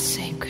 your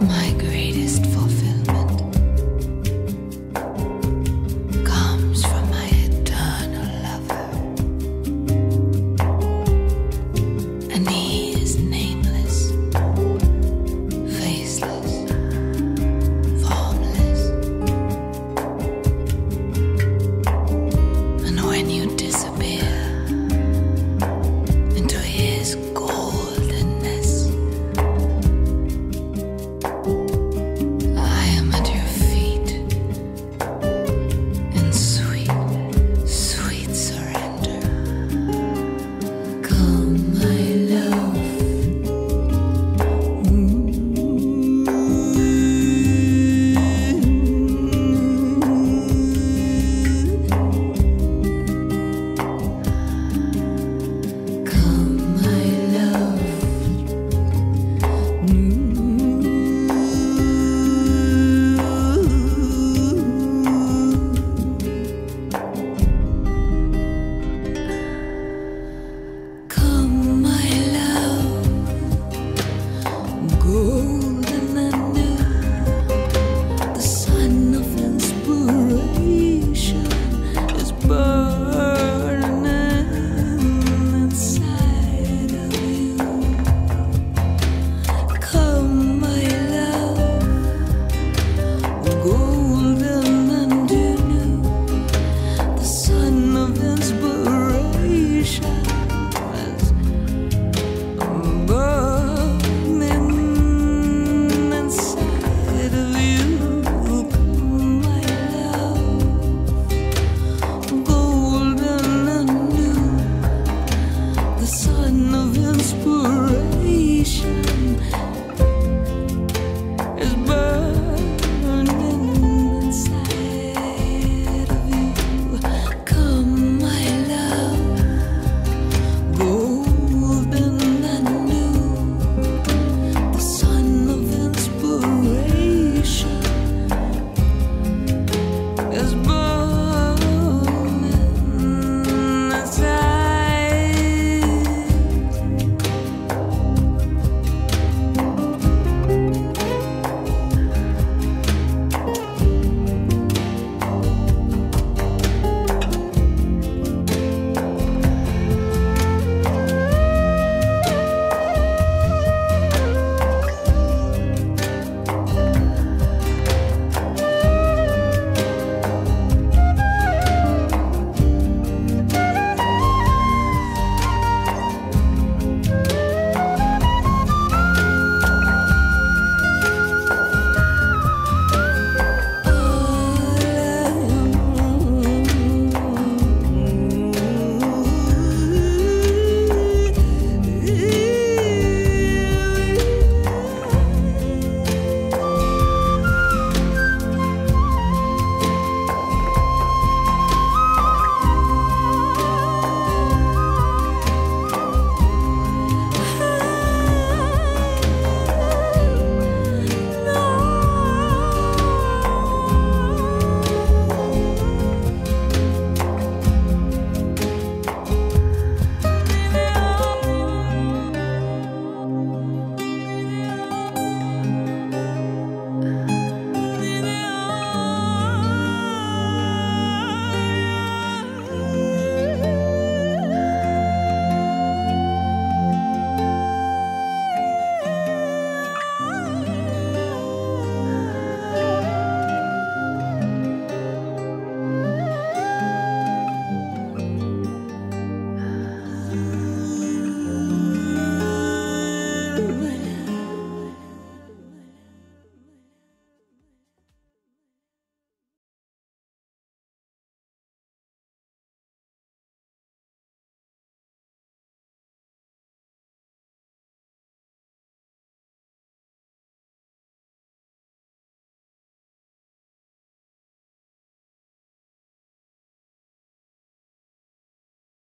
My greatest fulfillment